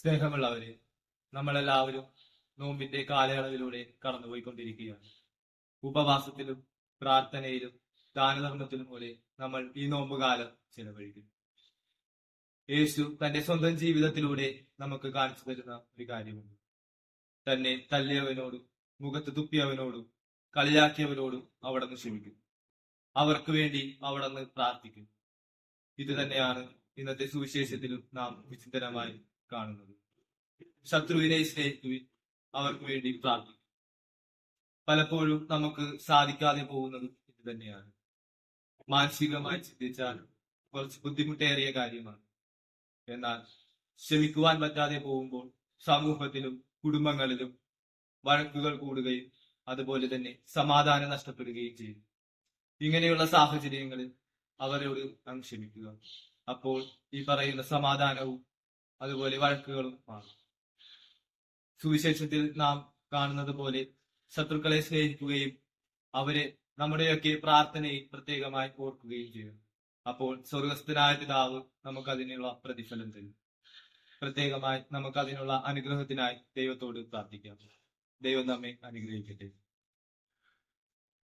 സ്നേഹമുള്ളവരെ നമ്മളെല്ലാവരും നോമ്പിന്റെ കാലയളവിലൂടെ കടന്നുപോയിക്കൊണ്ടിരിക്കുകയാണ്. ഉപവാസത്തിലും പ്രാർത്ഥനയിലും ദാനധർമ്മത്തിലും പോലെ നമ്മൾ ഈ നോമ്പുകാലം ചെലവഴിക്കും യേശു തന്റെ സ്വന്തം ജീവിതത്തിലൂടെ നമുക്ക് കാണിച്ചു തരുന്ന ഒരു കാര്യമുണ്ട്. തന്നെ തല്ലിയവനോടും മുഖത്ത് തുപ്പിയവനോടും കളിയാക്കിയവരോടും അവിടുന്ന് ക്ഷമിക്കും അവർക്ക് വേണ്ടി അവിടുന്ന് പ്രാർത്ഥിക്കും ഇത് തന്നെയാണ് ഇന്നത്തെ സുവിശേഷത്തിലും നാം വിചിന്തനമായി കാണുന്നത്. ശത്രുവിനെ സ്നേഹിക്കുവിൻ. അവർക്ക് വേണ്ടി പ്രാർത്ഥിക്കും. പലപ്പോഴും നമുക്ക് സാധിക്കാതെ പോകുന്നത് ഇത് തന്നെയാണ്. മാനസികമായി ചിന്തിച്ചാൽ കുറച്ച് ബുദ്ധിമുട്ടേറിയ കാര്യമാണ്. എന്നാൽ ക്ഷമിക്കുവാൻ പറ്റാതെ പോകുമ്പോൾ സമൂഹത്തിലും കുടുംബങ്ങളിലും വഴക്കുകൾ കൂടുകയും അതുപോലെ തന്നെ സമാധാനം നഷ്ടപ്പെടുകയും ചെയ്യും. ഇങ്ങനെയുള്ള സാഹചര്യങ്ങളിൽ അവരോട് നാം ക്ഷമിക്കുക. അപ്പോൾ ഈ പറയുന്ന സമാധാനവും അതുപോലെ വഴക്കുകൾ സുവിശേഷത്തിൽ നാം കാണുന്നത് പോലെ ശത്രുക്കളെ സ്നേഹിക്കുകയും അവരെ നമ്മുടെയൊക്കെ പ്രാർത്ഥനയിൽ പ്രത്യേകമായി ഓർക്കുകയും ചെയ്യും. അപ്പോൾ സ്വർഗസ്ഥനായ പിതാവ് നമുക്കതിനുള്ള പ്രതിഫലം തരും. പ്രത്യേകമായി നമുക്കതിനുള്ള അനുഗ്രഹത്തിനായി ദൈവത്തോട് പ്രാർത്ഥിക്കാം. ദൈവം നമ്മെ അനുഗ്രഹിക്കട്ടെ.